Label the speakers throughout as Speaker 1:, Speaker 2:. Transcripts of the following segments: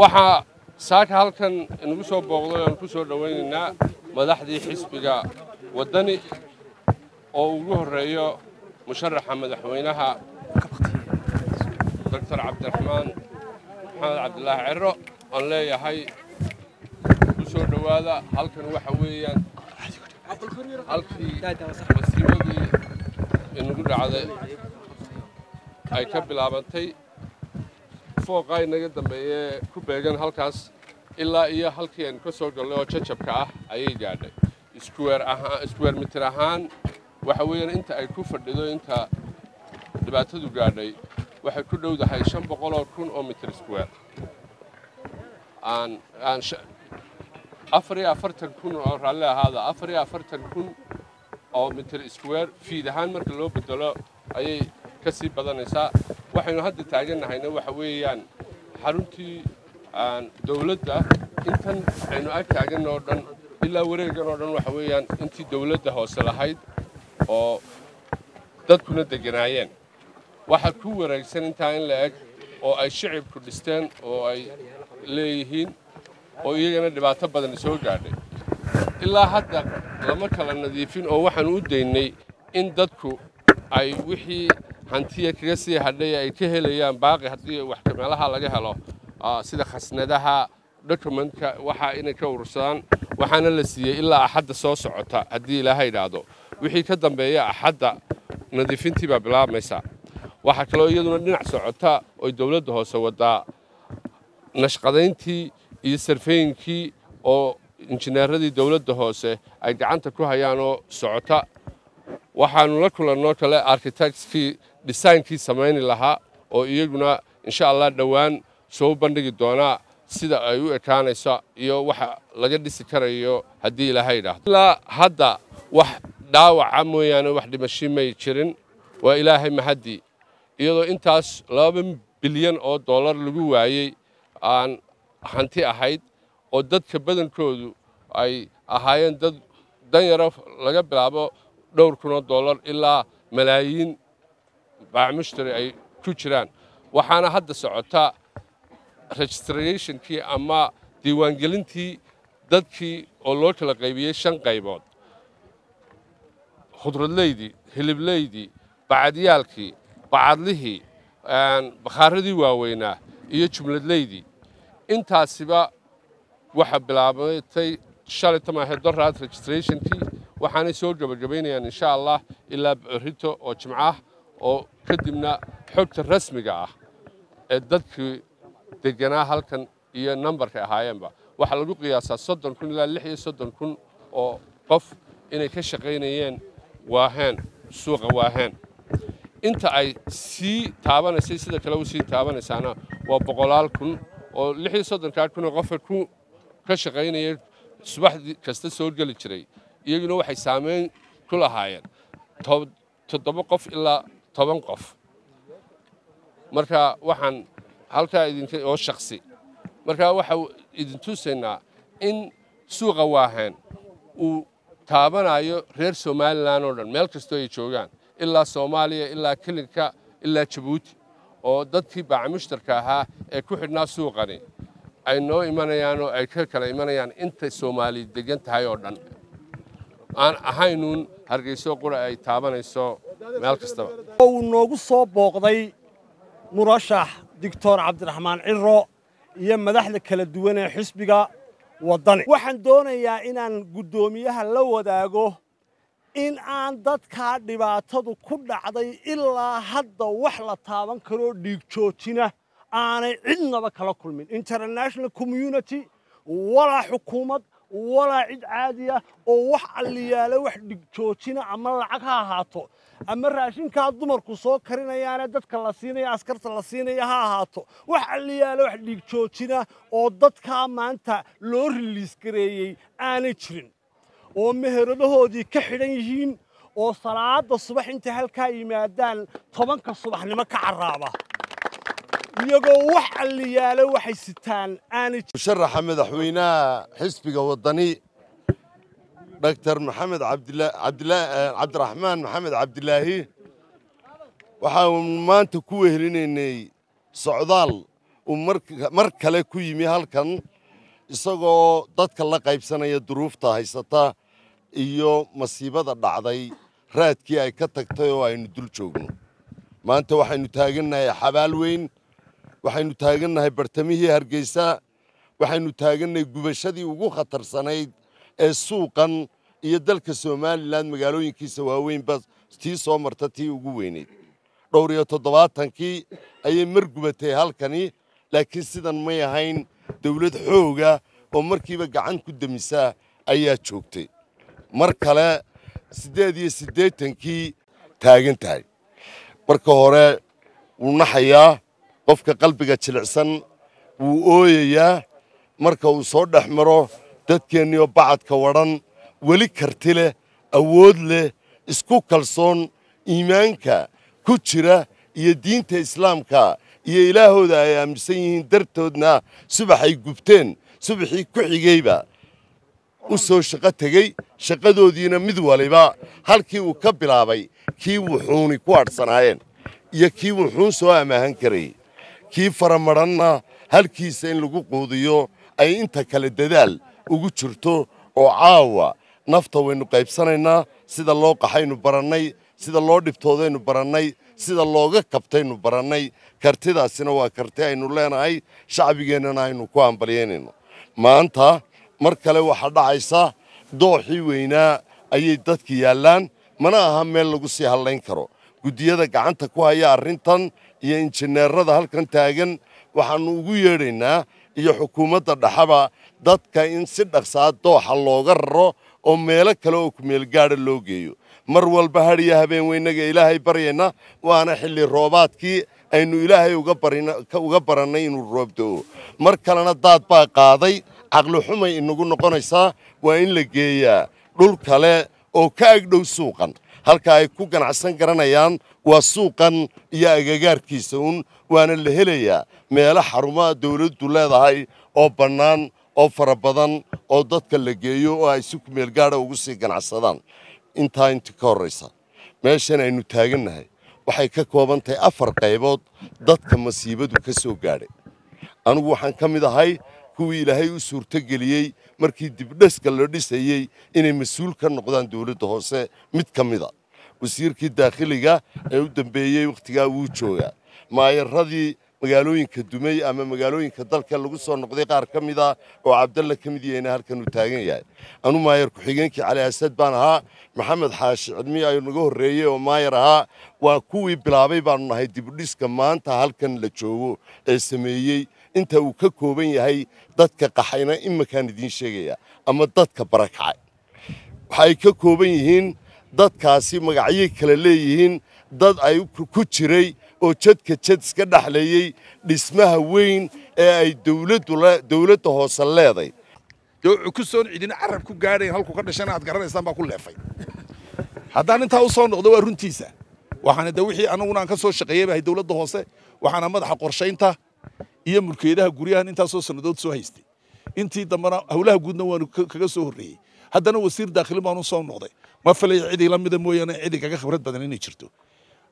Speaker 1: waxaa saaka halkan inagu soo booqday aan ku soo dhowaynaynaa madaxdii xisbiga waddani oo ugu horreeyo musharaxa madaxweynaha doctor cabdiraxmaan maxamed cabdilaahi ciro aan leeyahay ku soo dhowaada. Halkan waxa weeyaan halkii masiibadii inagu dhacday ay ka bilaabantay fooqaa inaga dambeeyee ku beegan halkaas ilaa iyo halkii aynu ka soo gallay oo jajabka ah ayay gaadhay. Iskuweer mitir ahaan waxa weeyaan inta ay ku fadhido inta dhibaatadu gaadhay waxay ku dhowdahay shan boqoloo kun oo mitir iskuweer afar iyo afartan kun oo raalli ahaada afar iyo afartan kun oo mitir iskuweer fiid ahaan marka loo bedelo ayay ka sii badanaysaa waxaynu hadda taagannahayna waxa weeyaan xaruntii dawladda intan aynu ag taagan oo dhan ilaa wareegan oo dhan waxa weeyaan intii dawladda hoose lahayd oo dadkuna degganaayeen waxaa ku wareegsan intaa in la eg oo ay shicibku dhisteen oo ay leeyihiin oo iyagana dhibaato badan soo gaadhay. Ilaa hadda lama kala nadiifin oo waxaanu u daynay in dadku ay wixii hantiya kaga sii hadhay ay ka helayaan baaqi haddii wax meelaha laga helo sida khasnadaha dokumentka waxa inay ka urursadaan waxaana la siiyey ilaa axadda soo socota haddii ilaaha idhaahdo wixii ka dambeeya axadda nadiifintii baa bilaabmaysa. Waxaa kaloo iyaduna dhinac socota oy dawladda hoose waddaa nashqadayntii iyo sarfeyinkii oo injineeradii dawladda hoose ay gacanta ku hayaanoo socota. Waxaannu la kulannoo kale architectkii dhisaynkii samayni lahaa oo iyaguna insha allah dhowaan soo bandhigi doonaa sida ay u ekaanayso iyo waxa laga dhisi karayo haddii ilaahay idhaahdo ilaa hadda wax dhaawaca mooyaane wax dhimashi may jirin waa ilaahay mahaddii iyadoo intaas laba bilyan oo dollar lagu waayey aan hanti ahayd oo dadka badankoodu ay ahaayeen dad danyaro laga bilaabo dhowr kunoo dollar ilaa malaayiin baacmushtari ay ku jiraan. Waxaana hadda socota registrationkii ama diiwaangelintii dadkii oo loo kala qaybiyey shan qaybood. Khudradleydii hilibleydii bacadyaalkii bacadlihii bakhaaradii waaweynaa iyo jumladleydii intaasiba waxa bilaabatay shalay tamaahe doraad registrationkii waxaanay soo gebagabaynayaan insha allah ilaa rito oo jimco ah oo kadibna xogta rasmiga ah ee dadkii deganaa halkan iyo nambarka ahaayeenba waxaa lagu qiyaasaa soddon kun ilaa lix iyo soddon kun oo qof inay ka shaqaynayeen waaheen suuqa waaheen. Inta ay sii taabanaysay sida kale u sii taabanaysaana waa boqolaal kun oo lix iyo soddonkaa kun oo qofa ku ka shaqaynayay subaxdii kasta soo geli jiray. Iyaguna waxay saamayn ku lahaayeen. Toddoba qof ilaa toban qof. Marka waxaan halkaa idinka oo shaksi. Marka waxaa idin tusaynaa in suuqa waaheen uu taabanayo reer somalilan oo dhan meel kastoo ay joogaan ilaa soomaaliya ilaa kelinka ilaa jabuuti oo dadkii baacamushtarka ahaa ee ku xidhnaa suuqani ay noo imanayaan oo ay ka kala imanayaan intay soomaali degan tahay oo dhan. Aan ahaynuun hargeyso qura ay taabanayso meel kastaba.
Speaker 2: Uu noogu soo booqday murashax doctor cabdiraxmaan ciro iyo madaxda kala duwan ee xisbiga waddani. Waxaan doonayaa inaan guddoomiyaha la wadaago in aan dadkaa dhibaatadu ku dhacday ilaa hadda wax la taaban karoo dhiig joojina aanay cidnaba kala kulmin. International community walaa xukuumad walaa cid caadi ah oo wax alliyaale wax dhigjoojina ama lacag ha ahaato. Ama raashinkaa dumarku soo karinayaane dadka la siinaya askarta la siinaya ha ahaato. Wax alliyaale wax dhigjoojina oo dadkaa maanta loo riliis gareeyey aanay jirin. Oo meheradahoodii ka xidhan yihiin oo salaada subax intay halkaa yimaadaan tobanka subaxnimo ka carraaba iyagoo wax alliyaale waxay sitaan aanay
Speaker 3: musharaxa madaxweynaha xisbiga waddani dhaktar maxamed cabdiraxmaan maxamed cabdilaahi waxaanu maanta ku wehelinaynay socdaal uu mar kale ku yimi halkan isagoo dadka la qaybsanaya duruufta haysata iyo masiibada dhacday raadkii ay ka tagtay oo aynu dul joogno. Maanta waxaynu taagannahay xabaal weyn waxaynu taagannahay bartamihii hargeysa. Waxaynu taagannahay gubashadii ugu khatarsanayd ee suuqan iyo dalka somalilan magaalooyinkiisa waaweynba tii soo marta tii ugu weynayd dhowr iyo toddobaatankii ayay mar gubatay halkani laakiin sidan may ahayn dawlad xooga oo markiiba gacan ku demisaa ayaa joogtay. Mar kale siddeed iyo siddeetankii taagan tahay. Marka hore wuu naxayaa qofka qalbiga jilicsan wuu ooyayaa. Marka uu soo dhex maro dadkeenniioo bacadka wadhan weli karti leh awood leh isku kalsoon iimaanka ku jira iyo diinta islaamka iyo ilaahooda ay aaminsan yihiin dartoodna subaxay gubteen subaxii ku xigeyba u soo shaqo tegey shaqadoodiina mid waliba halkii uu ka bilaabay kii wuxuuni ku adhsanaayeen iyo kii wuxuun soo amaahan karayey kii faramadhanna halkiisa in lagu quudiyo ay inta kale dadaal ugu jirto oo caawa. Nafta waynu qaybsanaynaa sida loo qaxaynu barannay sida loo dhibtoodaynu barannay sida looga kabtaynu barannay. Kartidaasina waa karti aynu leenahay shacbigeennana aynu ku hambalyaynayno maanta mar kale waxaa dhacaysa dooxii weynaa ayay dadka yaallaan. Mana aha meel lagu sii hadlayn karo. Guddiyada gacanta ku haya arrintan iyo injineerada halkan taagan waxaannu ugu yeedhaynaa iyo xukuumadda dhexaba dadka in si dhaqsaa dooxa looga raro oo meelo kale oo kumeelgaadha loo geeyo. Mar walba hadhiyo habeen weynaga ilaahay baryayna waana xilli roobaadkii aynu ilaahay uga barannay inuu roobda'o mar kalena daad baa qaaday caqlixumay inagu noqonaysaa waa in la geeyaa dhul kale oo ka agdhow suuqan halka ay ku ganacsan garanayaan waa suuqan iyo agagaarkiisa uun waana la helayaa meelo xarumaha dawladdu leedahay oo bannaan oo fara badan oo dadka la geeyo oo ay si kumeelgaadha ugu sii ganacsadaan. Intaa inta ka horraysa meeshan aynu taagannahay waxay ka kooban tahay afar qaybood dadka masiibadu ka soo gaadhay. Anugu waxaan ka mid ahay kuwii ilaahay u suurtogeliyey markii dibdheska la dhisayey inay mas'uul ka noqdaan dawladda hoose mid ka mida wasiirkii daakhiliga ee u dambeeyey wakhtigaa wuu joogaa. Maayaradii magaalooyinka dumey ama magaalooyinka dalka lagu soo noqday qaar ka mid a oo cabdalla ka mid yahayna halkan uu taagan yahay. Anu maayar ku-xigeenkii cali asad baan ahaa maxamed xaashi cidmi ayuu naga horreeyey oo maayar ahaa waa kuwii bilaabay baanu nahay dibdhiska maanta halkan la joogo ee sameeyey inta uu ka kooban yahay dadka qaxayna imakaan idiin sheegaya ama dadka barakacay. Waxay ka kooban yihiin dadkaasi magacyay kala leeyihiin dad ay ku jiray oo jadka jad iska dhexleeyey dhismaha weyn ee ay dawladda hoose leeday.
Speaker 4: Dee wuxuu ku soon cidina carab ku gaadhayn halku ka dhashana aad garanaysaan baa ku leefay. Haddaan intaa u soo noqdo waa runtiisa. Waxaana de wixii anaguna ka soo shaqeeyey bahay dawladda hoose waxaana madaxa qorshaynta iyo mulkeedaha guryahan intaasoo sannadood soo haystay. Intii dambena howlaha guudna waanu kaga soo horreeyey. Haddana wasiir daakhili baanu soo noqday. Ma filaya cidii la mida mooyaane cidii kaga khibrad badan inay jirto.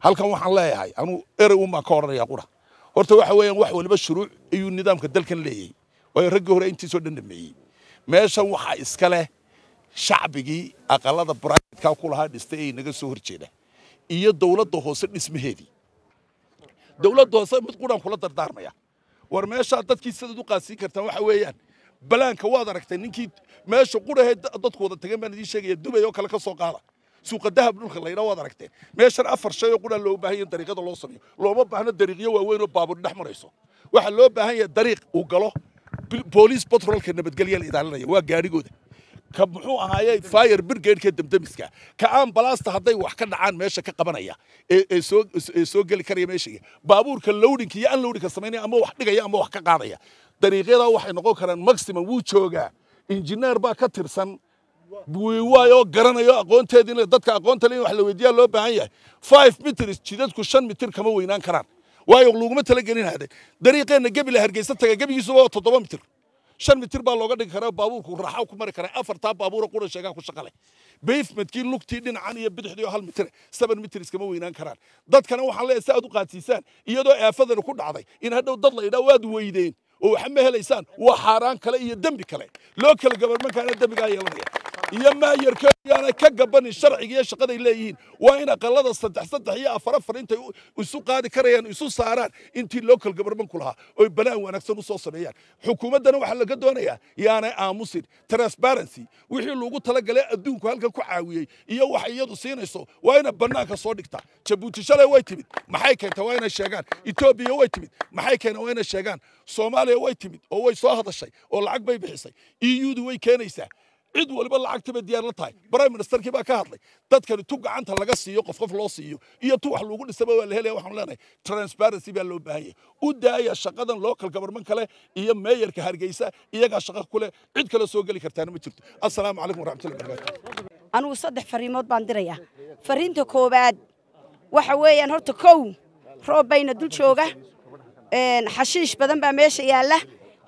Speaker 4: Halkan waxaan leeyahay anuu erey unbaan ka odhanaya qura. Horta waxa weeyaan wax waliba shuruuc ayuu nidaamka dalkan leeyahay waayo raggii hore intiisoo dhan dhameeyey. Meeshan waxaa iska leh shacbigii aqalada braitka ku dhistay ee naga soo horjeeda. Iyo dawladda hoose dhismaheedii. Dawladda hoose mid quraan kula dardaarmaya war meeshaa dadkii sidaad u qaadsiin kartaan waxa weeyaan. Balaanka waad aragtay ninkii meesha qurahee dadku wada tageen baan idiin sheegaya dubay oo kale ka soo qaada. Suuqa dahab dhulka laydhaa waad aragteen. Meeshan afar shay oo qura loo baahan yahay dariiqada loo sameeyo. Looma baahno dariiqyo waaweyn oo baabuur dhex marayso. Waxaa loo baahan yahay dariiq uu galo. Booliis batroolka nabadgelya la ilaalinaya. Waa gaadhigooda ka muxuu ahaaye fire brigade-ka damdamiska. Ka ambalaasta hadday wax ka dhacaan meesha ka qabanaya ee soo geli karaya meesha baabuurka lowdinka iyo an lowdinka samaynaya ama wax dhigaya ama wax ka qaadaya. Dariiqyada waxay noqon karaan maximum wuu joogaa. Injineer baa ka tirsan. Waayoo garanayo aqoonteediina dadka aqoonta le in wax la weydiiyaa loo baahan yahay. Five mitrs jidadku shan mitir kama weynaan karaan. Waayo laguma talagelin hade dariiqeenna gebila hargeysa taga gebigiisuba waa toddoba mitir shan mitir baa looga dhigi karaa baabuurku raaxa ku mari karaa afartaa baabuura qura sheegaa ku shaqale bavementkii lugtii dhinacan iyo bidixdii oo hal mitir seven mitir iskama weynaan karaan. Dadkana waxaan leeyahay si aad u qaadsiisaan iyadoo aafadani ku dhacday in hadhow dad la idhaa waad weydeen. oo waxa ma helaysaan waa xaaraan kale iyo dembi kale. Loo kala gabarmankaana dembigaa yeelanaya iyo maayarkeeyaanay ka gabanin sharciga iyo shaqaday leeyihiin. Waa in aqalada saddex saddex iyo afar afar intay isu qaadi karayaan isu saaraan intii local governmentku lahaa oy banaan wanaagsan u soo sameeyaan. Xukuumaddana waxaa laga doonayaa yaanay aamusin transparency wixii lagu talagalay adduunku halkan ku caawiyey iyo waxa iyadu siinayso waa ina bannaanka soo dhigtaa jabuuti shalay way timid maxay keentay waa inay sheegaan? Etoobiya way timid maxay keeneen waa inay sheegaan? Soomaaliya way timid oo way soo hadashay oo lacag bay bixisay. Eudu way keenaysaa cid waliba lacagtii diyaar la tahay. Prime ministerkii baa ka hadlay dadkani tu gacanta laga siiyo qof qof loo siiyo iyo tu wax lagu dhisaba waa la helaya waxaan leenahay. Transparency baa loo baahan yahay. U daaya shaqadan local government kale iyo meeyarka hargeysa iyagaa shaqo kule cid kale soo geli kartaana ma jirto. Assalaamu calaykum waraxmatullahi wabarakaatu
Speaker 5: anugu saddex fariimood baan dirayaa. Fariinta koowaad waxa weeyaan horta kow roob bayna dul jooga. Xashiish badan baa meesha yaalla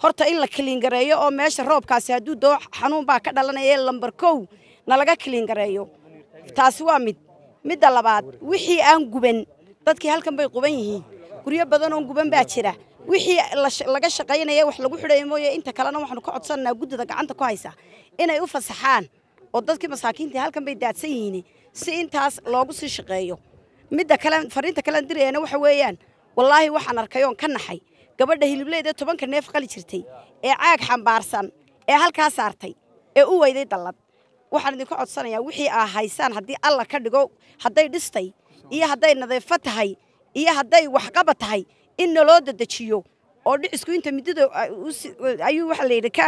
Speaker 5: horta in la kiliingareeyo oo meesha roobkaasi hadduu doo xanuun baa ka dhalanaya lambar kow nalaga kiliingareeyo taasi waa mid. Midda labaad wixii aan guban dadkii halkan bay quban yihiin. Guryo badan oo guban baa jira. Wixii laga shaqaynaya wax lagu xidhaya mooye inta kalena waxaanu ka codsanaynaa guddida gacanta ku haysa. Inay u fasaxaan oo dadkii masaakiintii halkan bay daadsan yihiin si intaas loogu sii shaqeeyo. Midda kale fariinta kalean dirayana waxa weeyaan wallaahi waxaan arkay oon ka naxay gabadha hilibleed ee tobanka neef qali jirtay ee caag xambaarsan ee halkaa saartay ee u weyday dallad. Waxaan idinka codsanayaa wixii aa haysaan haddii alla ka dhigo hadday dhistay iyo hadday nadiifo tahay iyo hadday waxqaba tahay in naloo dedejiyo oo dhicisku inta midada ayuu waxa la yidhi ka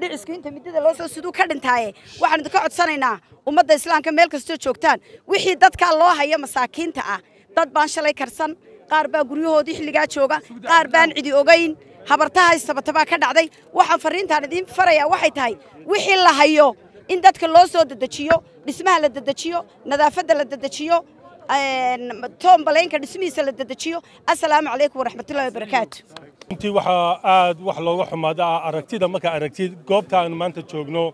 Speaker 5: dhicisku inta midada loo soo siduu ka dhintaaye waxaan idinka codsanaynaa ummadda islaamka meel kastoo joogtaan wixii dadkaa loo hayo masaakiinta ah dad baan shalay karsan qaar baa guryahoodii xilligaa jooga qaar baan cidi ogayn habartaha istabata baa ka dhacday. Waxaan fariintaan idiin farayaa waxay tahay wixii la hayo in dadka loo soo dedejiyo dhismaha la dedejiyo nadaafadda la dedejiyo toombaleenka dhismihiisa la dedejiyo. Assalaamu calaykum waraxmatullahi wabarakaatu.
Speaker 6: Runtii waxaa aad wax looga xumaada ah aragtida markaa aragtid goobta aan maanta joogno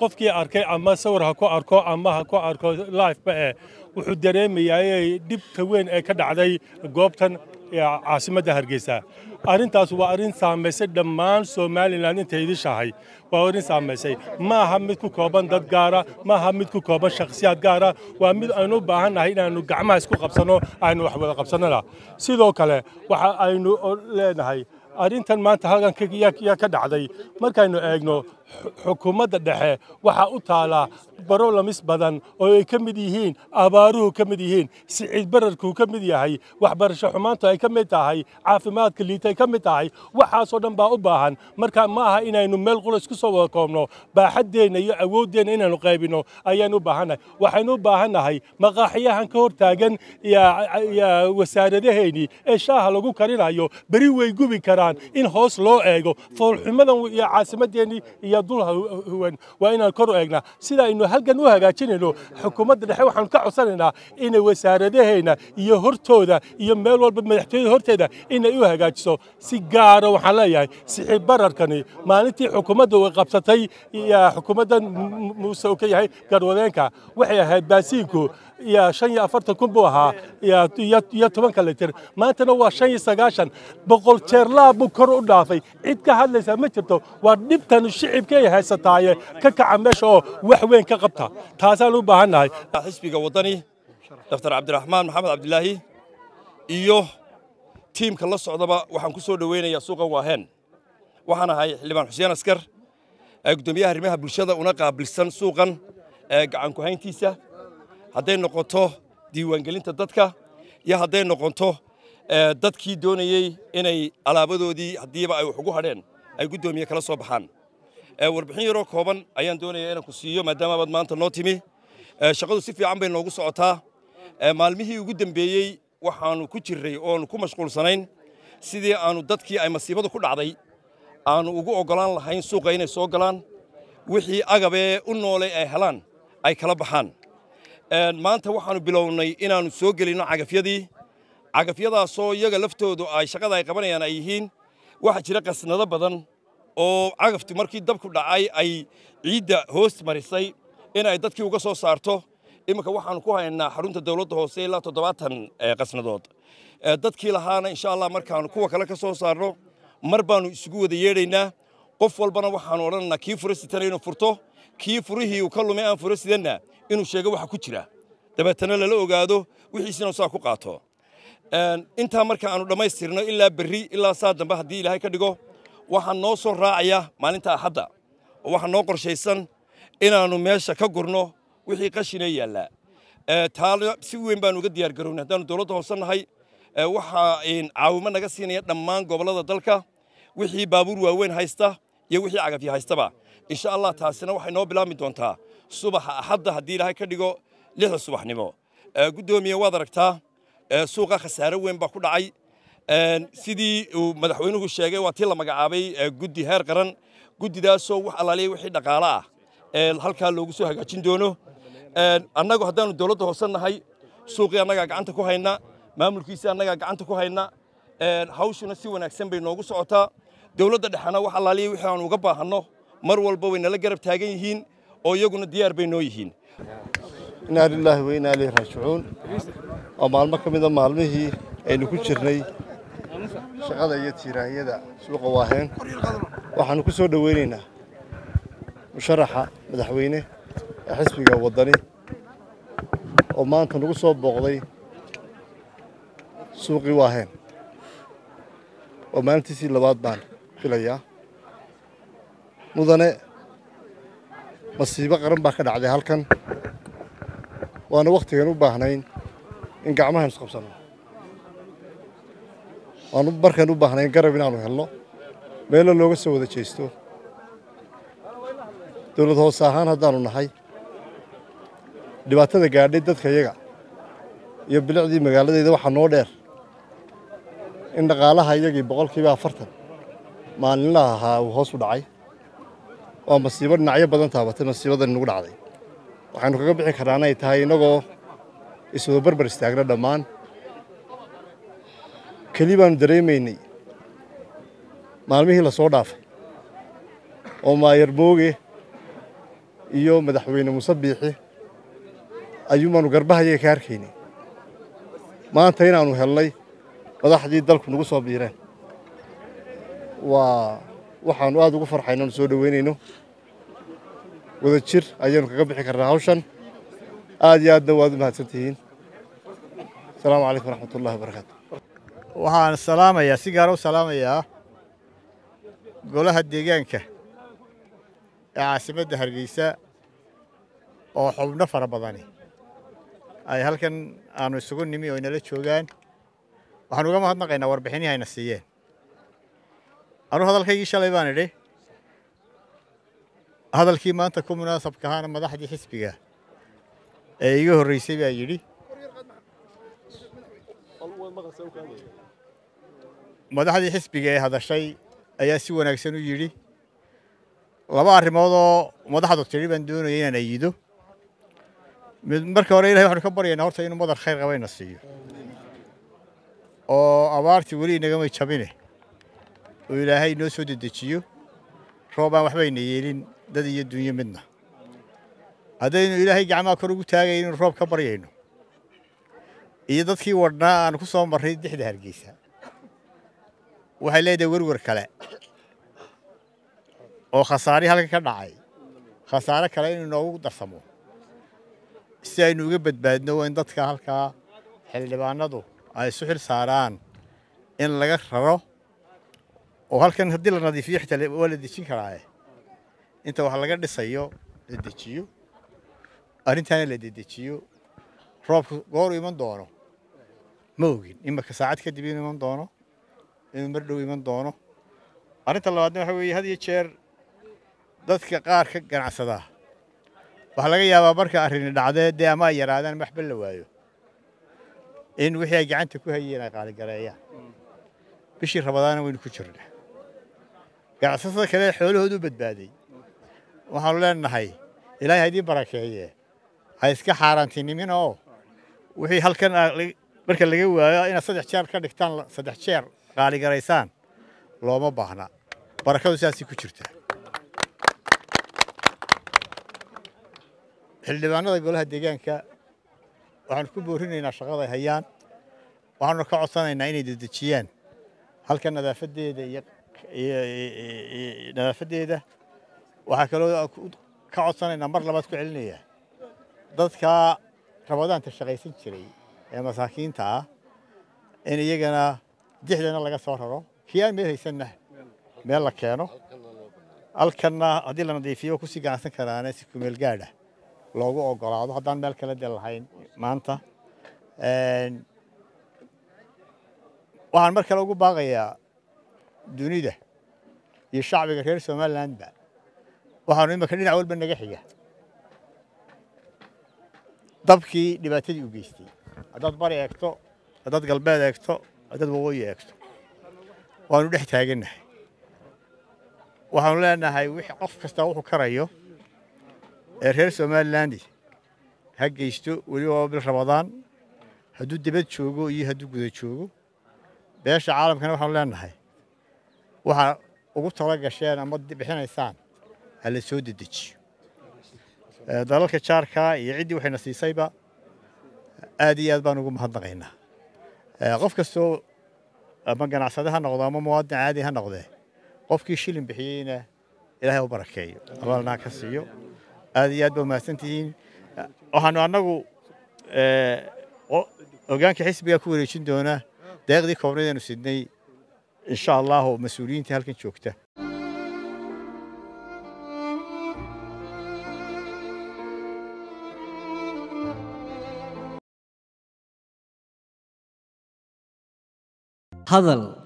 Speaker 6: qofkii arkay ama sawir ha ku arko ama ha ku arko lifeba eh wuxuu dareemayaa inay dhibta weyn ee ka dhacday goobtan caasimadda hargeysa. Arrintaas waa arrin saamaysay dhammaan somalilan intay idishahay. Waa arrin saamaysay. Ma aha mid ku kooban dad gaara ma aha mid ku kooban shakhsiyaad gaara. Waa mid aynu u baahan nahay inaannu gacmaha isku qabsanno aynu wax wada qabsannana sidoo kale waxa aynu leenahay arrintan maanta halkan ka- yaa- ka dhacday. Markaynu eegno xu- xukuumadda dhexe waxaa u taala barolamis badan oo ay ka mid yihiin abaaruhu ka mid yihiin siciid bararkuu ka mid yahay waxbarasho xumaantu ay ka mid tahay caafimaadka liita ay ka mid tahay waxaasoo dhan baa u baahan. Marka ma aha inaynu meel qura isku soo wada koobno baaxaddeenna iyo awooddeenna inaynu qaybino ayaanu u baahannahay waxaynu u baahannahay maqaaxiyahan ka hor taagan iyo- iyo wasaaradaheennii ee shaaha lagu karinayo beri way gubi karaan in hoos loo eego. Foolxumadan iyo caasimadeennii iyo dul hu- huwan waa inaan kor u eegnaa sida aynu halgan u hagaajinayno xukuumadda dhexe waxaanu ka codsanaynaa inay wasaaradaheenna iyo hortooda iyo meel walba madaxtooyada horteeda inay u hagaajiso. Si gaara waxaan leeyahay sixib bararkani maalintii xukuumadda way qabsatay mu- muuse uu ka yahay garwadeenka waxay ahayd baasiinku iyo shan iyo afartan kun buu ahaa iyo- tobanka litir maantana waa shan iyo sagaashan boqol jeer laab buu kor u dhaafay cid ka hadlaysaa ma jirto waa dhibtan shicibka ay haysataaye ka kaca meesha oo wax weyn ka qabta taasaan u baahan nahay
Speaker 7: xisbiga waddani dr cabdiraxmaan maxamed cabdilaahi iyo tiimka la socdaba waxaan ku soo dhoweynayaa suuqan waaheen waxaan ahay xildhibaan xuseen askar ee guddoomiyaha arrimaha bulshada una qaabilsan suuqan ee gacan ku hayntiisa hadday noqoto diiwaangelinta dadka iyo hadday noqoto ee, dadkii doonayey inay alaabadoodii haddiiba ay wax ugu hadheen ay guddoomiye kala soo baxaan. Ee, warbixin yaroo kooban ayaan doonayaa inaan ku siiyo maadaama aad maanta noo timi. Ee, shaqadu si fiican bay noogu socotaa. Maalmihii ugu dambeeyey waxaanu ku jirray oonu ku mashquulsanayn sidii aanu dadkii ay masiibadu ku dhacday. Aanu ugu oggolaan lahayn suuqa inay soo galaan wixii agabee u noolay ay helaan ay kala baxaan maanta waxaanu bilownay inaannu soo gelinno cagafyadii. Cagafyadaasoo iyaga laftoodu ay shaqada ay qabanayaan ay yihiin. Waxaa jira qasnado badan oo cagafti markii dabku dhacay ay ciidda hoos marisay in ay dadkii uga soo saarto. Iminka waxaanu ku haynaa xarunta dowladda hoose ilaa toddobaatan qasnadood. Dadkii lahaana insha allah markaanu kuwa kale ka soo saarno mar baanu isugu wada yeedhaynaa. Qof walbana waxaanu odhanaynaa kii fura sitana inuu furto kii furihii uu ka lumay aan fura sidanna inuu sheego waxa ku jira. Dabeetana lala ogaado wixiisina saa ku qaato. Intaa marka aanu dhammaystirno ilaa berri ilaa saa dambe haddii ilaahay ka dhigo waxaa noo soo raacaya maalinta axadda. Oo waxaa noo qorshaysan inaannu meesha ka gurno wixii qashinee yaallaa taana si weyn baanu uga diyaar garownay. Haddaanu dowladda hoose nahay waxaa caawimo naga siinaya dhammaan gobollada dalka wixii baabuur waaweyn haysta iyo wixii cagafya haystaba. Insha allah taasina waxay noo bilaabmi doontaa subaxa axadda haddii ilaahay ka dhigo lixda subaxnimo. Guddoomiye waad aragtaa suuqa khasaare weyn baa ku dhacay. Sidii uu madaxweynuhu sheegay waa tii la magacaabay guddi heer qaran. Guddidaasoo wax allaaliya wixii dhaqaale ah halkaa loogu soo hagaajin doono. Annagu haddaanu dowladda hoose nahay suuqii annagaa gacanta ku hayna maamulkiisii annagaa gacanta ku hayna hawshuna si wanaagsan bay noogu socotaa. Dowladda dhexena wax allaaliya wixii aanu uga baahanno mar walba way nala garab taagan yihiin oo iyaguna diyaar bay noo yihiin.
Speaker 8: Inaa lilaahi wa inaa raajicuun. Waa maalmo ka mida maalmihii aynu ku jirnay shaqada iyo tiiraanyada suuqa waaheen waxaannu ku soo dhowaynaynaa musharaxa madaxweyne ee xisbiga waddani oo maanta nagu soo booqday suuqii waaheen waa maalintiisii labaad baan filayaa. Mudane masiibo qaran baa ka dhacday halkan. Waana wakhtigan u baahnayn in gacmahan isqabsanno waanu markaan u baahnayn garab inaannu helno meelo looga soo wada jeesto. Dowlad hoose ahaan haddaannu nahay. Dhibaatada gaadhay dadka yaga iyo bilicdii magaaladayda waxaa noo dheer. In dhaqaalaha iyagii boqolkiiba afartan maalinlaha ahaa uu hoos u dhacay waa masiibo dhinacyo badan taabatay masiibadan nagu dhacday. Waxaynu kaga bixi karnaa inay tahay innagoo iswada barbar istaagna dhammaan. Keli baannu dareemaynay maalmihii la soo dhaafay oo maayar mooge iyo madaxweyne muuse biixi ayuunbaannu garbahayaga ka arkaynay maanta inaannu helnay madaxdii dalku nagu soo biireen. Waa waxaannu aad ugu farxayno aanu soo dhoweynayno wada jir ayaanu kaga bixi karnaa hawshan. Aad iyo aadna waad u mahadsan tihiin asalaamu calaykum waraxmatullahi wabarakaatu
Speaker 9: waxaan salaamayaa si gaara u salaamayaa golaha deegaanka ee caasimadda hargeysa oo xubno fara badani. Ay halkan aanu isugu nimi oo inala joogaan. Waxaan uga mahadnaqaynaa warbixinihii ayna siiyeen anuu hadalkaygii shalay baan idhi. Hadalkii maanta ku munaasabka ahaana madaxdii xisbiga ee iga horreysay baa yidhi. Madaxdii xisbiga ee hadashay ayaa si wanaagsan u yidhi. Laba arrimoodoo madaxdu tidhi baan doonaya inaan ayido mid marka hore ilahay waxaanu ka baryaynaa horta inuu madar khayr qabayna siiyo. Oo abaartii weli inagamay jabine oo ilaahay inoo soo dedejiyo roob aan waxbayna yeelin dad iyo dunyo midna. Haddaynu ilaahay gacmaha kor ugu taagay inuu roob ka baryayno iyo dadkii wadhnaa aan ku soo marray dixda hargeysa. Waxay leedahay werwer kale oo khasaarihii halkan ka dhacay. Khasaare kale inuu inoogu darsamo. Si aynu uga badbaadno in dadka halkaa xildhibaanadu ay isu xil saaraan in laga raro oo halkan haddii la nadiifiyo xitaa waa la dejin karaaye. Inta wax laga dhisayo la dejiyo. Arrintaana la dedejiyo. Roobku gooru iman doono. Ma ogin imaka saacad kadib inuu iman doono inuu mar dhow iman doono. Arrinta labaadna waxa weeye had iyo jeer dadka qaar ka ganacsadaa waxaa laga yaabaa marka arrini dhacdee dee ama ay yaraadaan waxba la waayo. In wixii ay gacanta ku hayeen ay qaaligareeyaan. Bishii rabadaana waynu ku jirnaa ganacsatada kale xoolahoodu badbaaday waxaanu leenahay ilaahay ha idiin barakeeye ha iska xaaraantinimin oo wixii halkan marka laga waayo inaad saddex jeer ka dhigtaan saddex jeer qaaligaraysaan looma baahna barakadu sidaasay ku jirtaa xildhibaanada golaha deegaanka waxaanu ku boorinaynaa shaqada ay hayaan waxaanu ka codsanaynaa inay dedejiyaan halka nadaafadeeda iyo nadaafadeeda waxaa kaloo ka codsanaynaa mar labaad ku celinayaa dadka rabadaanta shaqaysan jiray ee masaakiinta ah in iyagana dixdana laga soo raro. Kii aan meel haysanna meel la keeno. Halkanna haddii la nadiifiyo ku sii ganacsan karaana si kumeel gaadha loogu ogolaado haddaan meel kale de lahayn maanta. Waxaan mar kale ugu baaqayaa dunida iyo shacbiga reer somalilandba waxaanu imika dhinac walba naga xiga dabkii dhibaatadii u geystay haddaad bari eegto haddaad galbeed eegto haddaad waqooyi eegto waanu dhex taagannahay waxaanu leenahay qof kasta wuxuu karayo ee reer somalilandi ha geysto weliba bil rabadaan hadduu dibad joogo iyo hadduu guda joogo beesha caalamkana waxaanu leenahay waxaa ugu tala gasheen ama bixinaysaan ha la soo dedejiyo dalalka jaarka iyo ciddii waxayna siisayba aad iyo aad baan ugu mahadnaqaynaa. Qof kastoo ama ganacsade ha noqdo ama muwaadin caadi ha noqdee qofkii shilin bixiyeyna ilaahay u barakeeyo. Abaalnaa ka siiyo. Aad iyo aad ba umahadsan tihiin waxaanu annagu hogaanka xisbiga ku wareejin doonaa deeqdii koobnadeenu sidnay insha allahu mas'uuliyiinta halkan joogta
Speaker 10: hadal